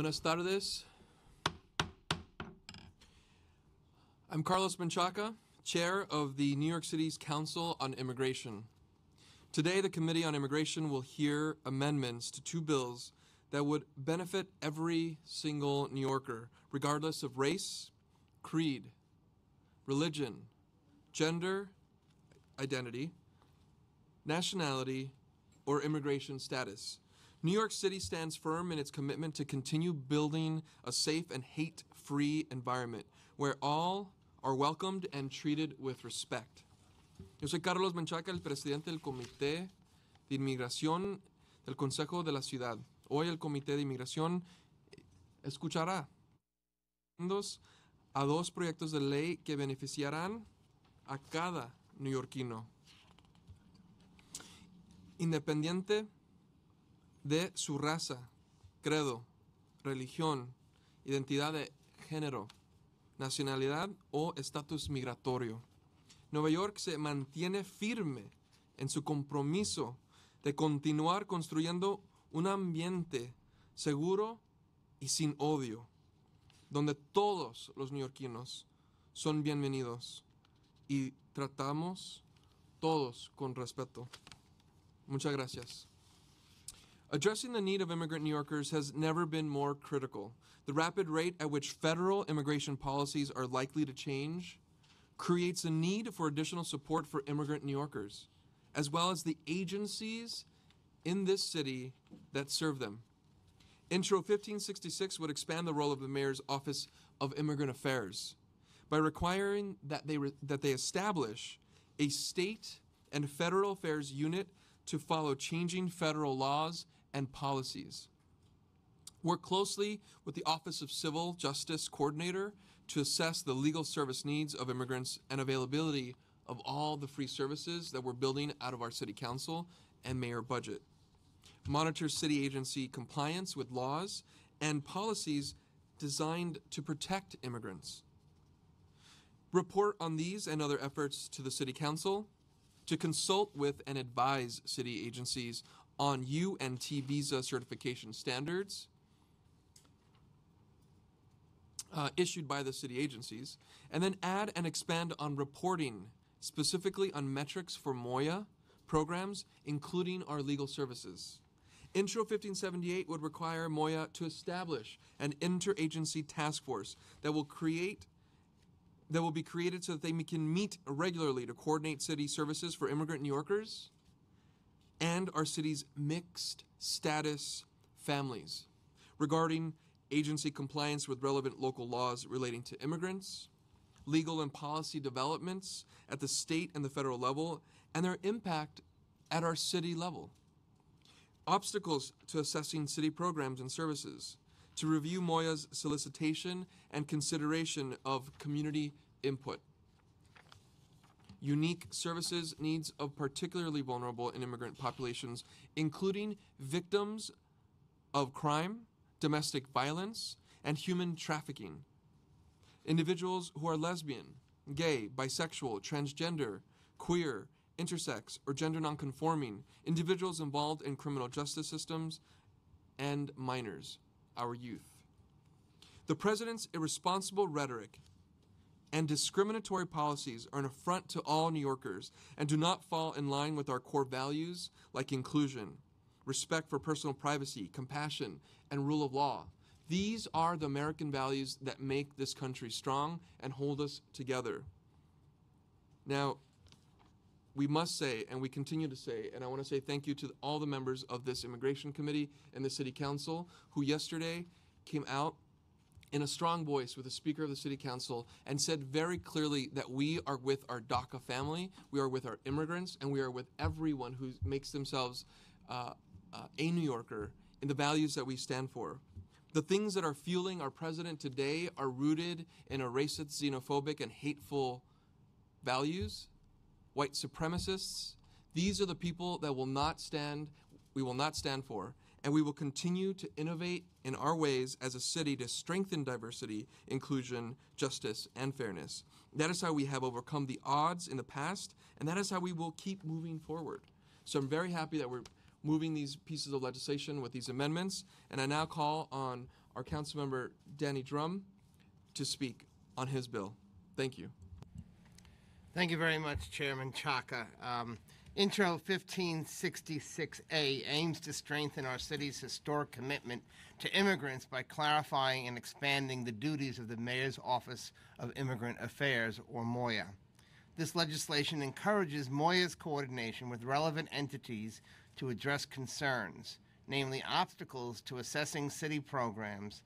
Buenas tardes. I'm Carlos Menchaca, Chair of the New York City's Council on Immigration. Today, the Committee on Immigration will hear amendments to two bills that would benefit every single New Yorker, regardless of race, creed, religion, gender, identity, nationality, or immigration status. New York City stands firm in its commitment to continue building a safe and hate free environment where all are welcomed and treated with respect. Yo soy Carlos Menchaca, el presidente del Comité de Inmigración del Consejo de la Ciudad. Hoy el Comité de Inmigración escuchará a dos proyectos de ley que beneficiarán a cada neoyorquino, independiente de su raza, credo, religión, identidad de género, nacionalidad o estatus migratorio. Nueva York se mantiene firme en su compromiso de continuar construyendo un ambiente seguro y sin odio, donde todos los neoyorquinos son bienvenidos y tratamos todos con respeto. Muchas gracias. Addressing the need of immigrant New Yorkers has never been more critical. The rapid rate at which federal immigration policies are likely to change creates a need for additional support for immigrant New Yorkers, as well as the agencies in this city that serve them. Intro 1566 would expand the role of the mayor's office of immigrant affairs by requiring that they, re- that they establish a state and federal affairs unit to follow changing federal laws and policies. Work closely with the Office of Civil Justice Coordinator to assess the legal service needs of immigrants and availability of all the free services that we're building out of our city council and mayor budget. Monitor city agency compliance with laws and policies designed to protect immigrants. Report on these and other efforts to the city council to consult with and advise city agencies on UNT visa certification standards uh, issued by the city agencies, and then add and expand on reporting, specifically on metrics for MOIA programs, including our legal services. Intro 1578 would require MOIA to establish an interagency task force that will create that will be created so that they can meet regularly to coordinate city services for immigrant New Yorkers and our city's mixed status families regarding agency compliance with relevant local laws relating to immigrants, legal and policy developments at the state and the federal level, and their impact at our city level. Obstacles to assessing city programs and services, to review MOIA's solicitation and consideration of community input. Unique services needs of particularly vulnerable and immigrant populations, including victims of crime, domestic violence, and human trafficking. Individuals who are lesbian, gay, bisexual, transgender, queer, intersex, or gender nonconforming, individuals involved in criminal justice systems, and minors, our youth. The president's irresponsible rhetoric and discriminatory policies are an affront to all New Yorkers and do not fall in line with our core values like inclusion, respect for personal privacy, compassion, and rule of law. These are the American values that make this country strong and hold us together. Now, we must say, and we continue to say, and I want to say thank you to all the members of this immigration committee and the city council who yesterday came out in a strong voice with the Speaker of the City Council and said very clearly that we are with our DACA family, we are with our immigrants, and we are with everyone who makes themselves uh, uh, a New Yorker in the values that we stand for. The things that are fueling our president today are rooted in a racist, xenophobic, and hateful values. White supremacists. These are the people that will not stand, we will not stand for and we will continue to innovate in our ways as a city to strengthen diversity, inclusion, justice, and fairness. That is how we have overcome the odds in the past, and that is how we will keep moving forward. So I'm very happy that we're moving these pieces of legislation with these amendments, and I now call on our Councilmember Danny Dromm to speak on his bill. Thank you. Thank you very much, Chairman Menchaca. Um, Intro 1566A aims to strengthen our city's historic commitment to immigrants by clarifying and expanding the duties of the Mayor's Office of Immigrant Affairs, or MOIA. This legislation encourages MOIA's coordination with relevant entities to address concerns, namely obstacles to assessing city programs,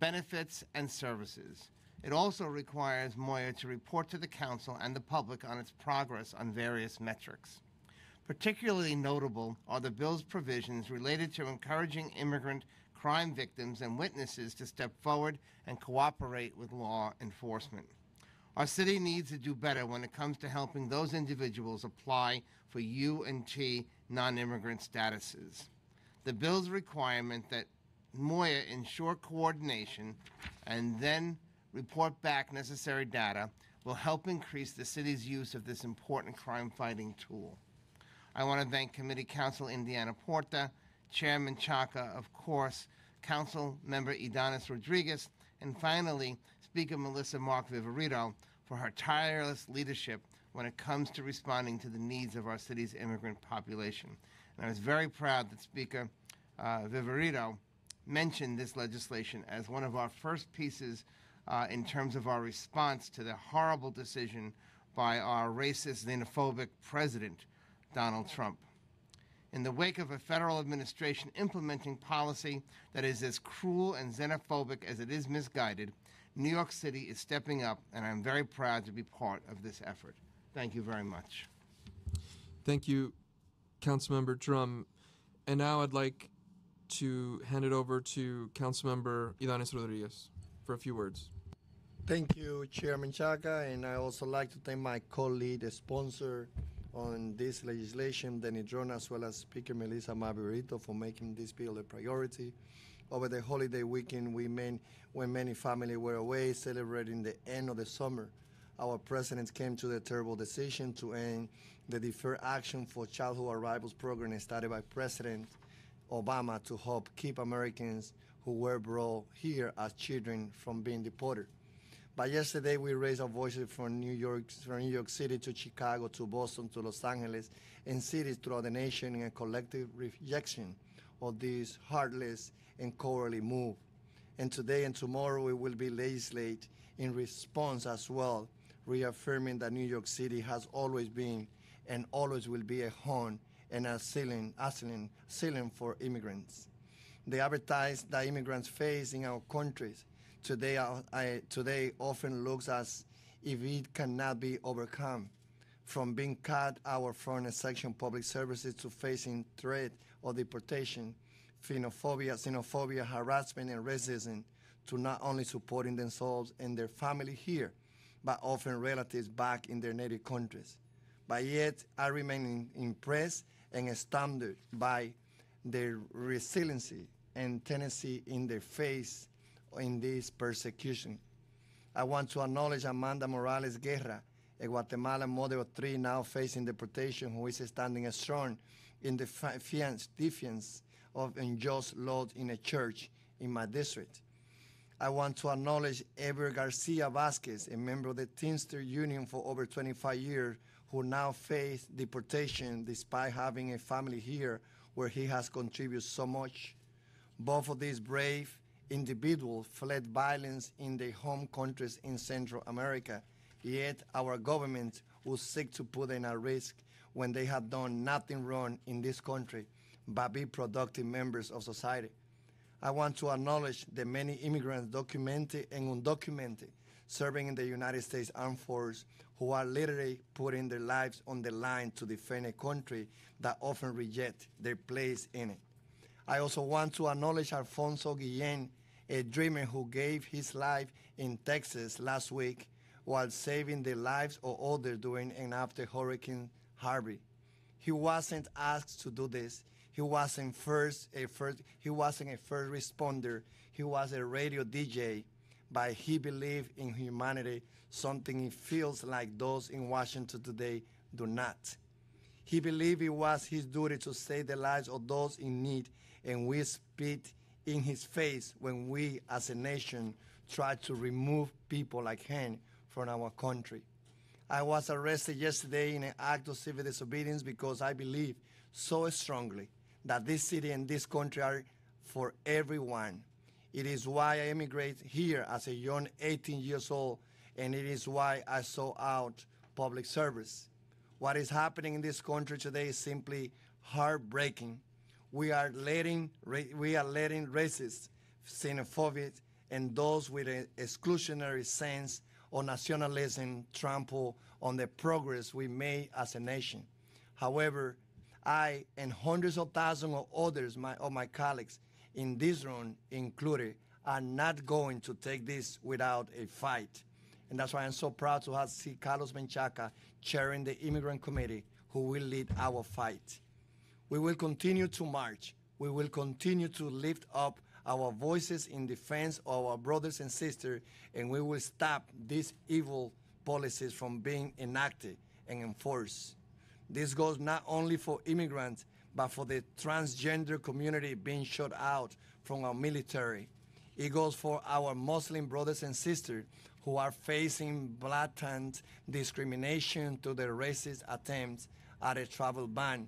benefits, and services. It also requires MOIA to report to the Council and the public on its progress on various metrics. Particularly notable are the bill's provisions related to encouraging immigrant crime victims and witnesses to step forward and cooperate with law enforcement. Our city needs to do better when it comes to helping those individuals apply for UNT non-immigrant statuses. The bill's requirement that MOIA ensure coordination and then report back necessary data will help increase the city's use of this important crime-fighting tool. I want to thank Committee Counsel Indiana Porta, Chairman Menchaca, of course, Council Member Ydanis Rodriguez, and finally, Speaker Melissa Mark Viverito for her tireless leadership when it comes to responding to the needs of our city's immigrant population. And I was very proud that Speaker uh, Viverito mentioned this legislation as one of our first pieces uh, in terms of our response to the horrible decision by our racist, xenophobic president, Donald Trump. In the wake of a federal administration implementing policy that is as cruel and xenophobic as it is misguided, New York City is stepping up, and I'm very proud to be part of this effort. Thank you very much. Thank you, Councilmember Dromm. And now I'd like to hand it over to Councilmember Ydanis Rodriguez for a few words. Thank you, Chairman Menchaca, and I also like to thank my colleague, the sponsor on this legislation, Danny Dromm, as well as Speaker Melissa Maverito for making this bill a priority. Over the holiday weekend, we when many families were away celebrating the end of the summer, our president came to the terrible decision to end the Deferred Action for Childhood Arrivals program started by President Obama to help keep Americans who were brought here as children from being deported. But yesterday we raised our voices from New York, from New York City to Chicago to Boston to Los Angeles and cities throughout the nation in a collective rejection of this heartless and cowardly move. And today and tomorrow we will be legislate in response as well, reaffirming that New York City has always been and always will be a home and a ceiling, asylum, ceiling for immigrants. The advertise that immigrants face in our countries today, uh, I, today often looks as if it cannot be overcome. From being cut out from section public services to facing threat of deportation, xenophobia, xenophobia, harassment, and racism, to not only supporting themselves and their family here, but often relatives back in their native countries. But yet, I remain impressed and astounded by their resiliency and tenacity in their face in this persecution. I want to acknowledge Amanda Morales Guerra, a Guatemalan mother of three now facing deportation, who is standing strong in defense, defense of unjust laws in a church in my district. I want to acknowledge Ever Garcia Vasquez, a member of the Teamster Union for over 25 years, who now face deportation despite having a family here where he has contributed so much. Both of these brave individuals fled violence in their home countries in Central America, yet our government will seek to put them at risk when they have done nothing wrong in this country but be productive members of society. I want to acknowledge the many immigrants, documented and undocumented, serving in the United States Armed Force who are literally putting their lives on the line to defend a country that often rejects their place in it. I also want to acknowledge Alfonso Guillen, a dreamer who gave his life in Texas last week while saving the lives of others during and after Hurricane Harvey. He wasn't asked to do this. He wasn't first a first he wasn't a first responder. He was a radio DJ, but he believed in humanity, something he feels like those in Washington today do not. He believed it was his duty to save the lives of those in need, and we spit in his face when we as a nation try to remove people like him from our country. I was arrested yesterday in an act of civil disobedience because I believe so strongly that this city and this country are for everyone. It is why I immigrated here as a young 18 years old, and it is why I sought out public service. What is happening in this country today is simply heartbreaking. We are letting we are letting racists, xenophobia, and those with an exclusionary sense of nationalism trample on the progress we made as a nation. However, I and hundreds of thousands of others my, of my colleagues in this room included are not going to take this without a fight. And that's why I'm so proud to have see Carlos Menchaca chairing the Immigrant Committee who will lead our fight. We will continue to march. We will continue to lift up our voices in defense of our brothers and sisters, and we will stop these evil policies from being enacted and enforced. This goes not only for immigrants, but for the transgender community being shut out from our military. It goes for our Muslim brothers and sisters who are facing blatant discrimination to their racist attempts at a travel ban.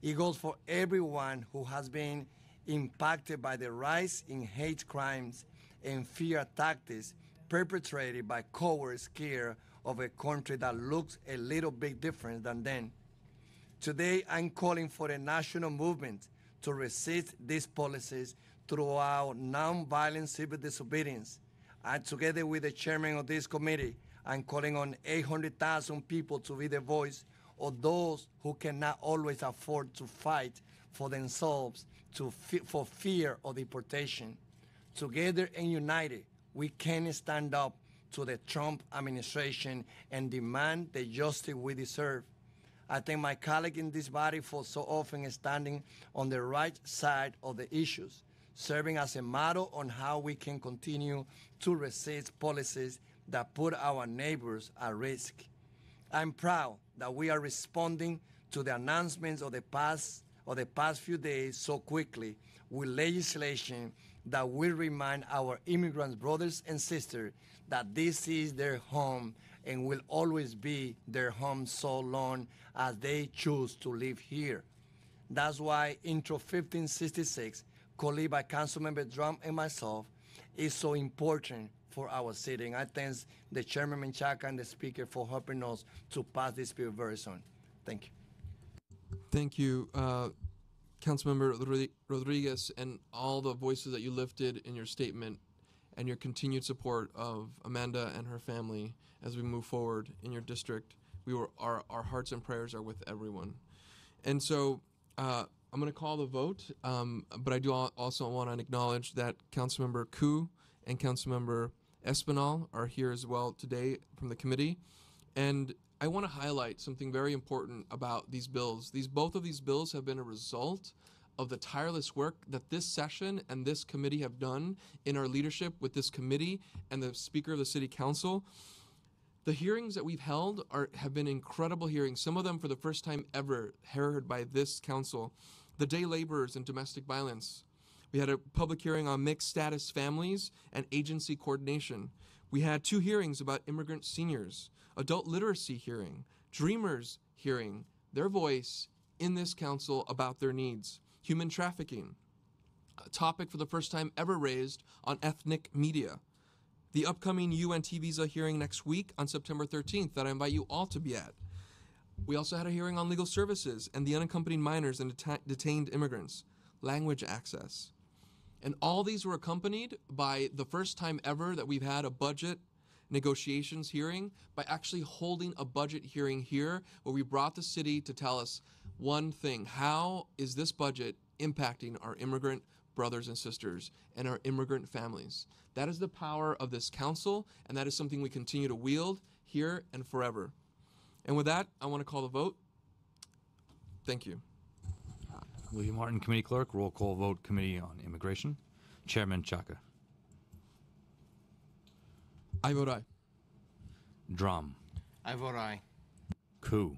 It goes for everyone who has been impacted by the rise in hate crimes and fear tactics perpetrated by cowards scared of a country that looks a little bit different than them. Today, I'm calling for a national movement to resist these policies throughout nonviolent civil disobedience. And together with the chairman of this committee, I'm calling on 800,000 people to be the voice of those who cannot always afford to fight for themselves to for fear of deportation. Together and united, we can stand up to the Trump administration and demand the justice we deserve. I thank my colleague in this body for so often standing on the right side of the issues, serving as a model on how we can continue to resist policies that put our neighbors at risk. I'm proud that we are responding to the announcements of the past of the past few days so quickly with legislation that will remind our immigrant brothers and sisters that this is their home and will always be their home so long as they choose to live here. That's why Intro 1566, co-led by Councilmember Dromm and myself, is so important for our city. And I thank the Chairman Menchaca and the Speaker for helping us to pass this bill very soon. Thank you. Thank you, uh, Councilmember Rodriguez, and all the voices that you lifted in your statement, and your continued support of Amanda and her family as we move forward in your district. We were our our hearts and prayers are with everyone, and so uh, I'm going to call the vote. Um, but I do also want to acknowledge that Councilmember Koo and Councilmember Espinal are here as well today from the committee, and I want to highlight something very important about these bills. These both of these bills have been a result of the tireless work that this session and this committee have done in our leadership with this committee and the Speaker of the City Council. The hearings that we've held are have been incredible hearings. Some of them for the first time ever heard by this council. The day laborers and domestic violence. We had a public hearing on mixed status families and agency coordination. We had two hearings about immigrant seniors, adult literacy hearing, dreamers hearing, their voice in this council about their needs, human trafficking, a topic for the first time ever raised on ethnic media. The upcoming UN T visa hearing next week on September 13th that I invite you all to be at. We also had a hearing on legal services and the unaccompanied minors and deta- detained immigrants, language access. And all these were accompanied by the first time ever that we've had a budget negotiations hearing by actually holding a budget hearing here where we brought the city to tell us one thing how is this budget impacting our immigrant brothers and sisters and our immigrant families? That is the power of this council, and that is something we continue to wield here and forever. And with that, I want to call the vote. Thank you. William Martin, Committee Clerk. Roll call vote, Committee on Immigration. Chairman Menchaca. I vote aye. Dromm. I vote aye. Koo.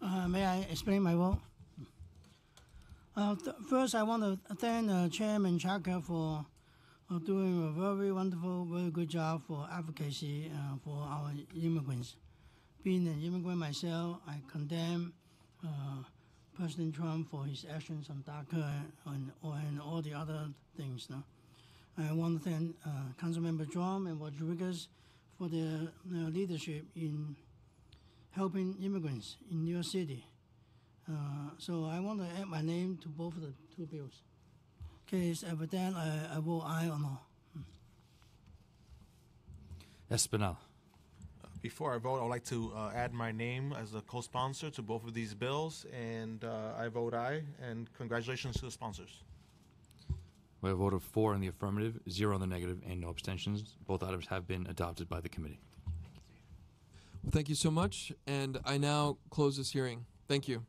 Uh, may I explain my vote? Uh, th- first, I want to thank uh, Chairman Menchaca for uh, doing a very wonderful, very good job for advocacy uh, for our immigrants. Being an immigrant myself, I condemn uh, President Trump for his actions on DACA and, and all the other things. No? I want to thank uh, Councilmember Dromm and Rodriguez for their uh, leadership in helping immigrants in New York City. Uh, so I want to add my name to both of the two bills. Okay, so with that, I, I vote aye or no. Espinal. Before I vote, I would like to uh, add my name as a co-sponsor to both of these bills, and uh, I vote aye. And congratulations to the sponsors. We have a vote of four in the affirmative, zero in the negative, and no abstentions. Both items have been adopted by the committee. Well, thank you so much, and I now close this hearing. Thank you.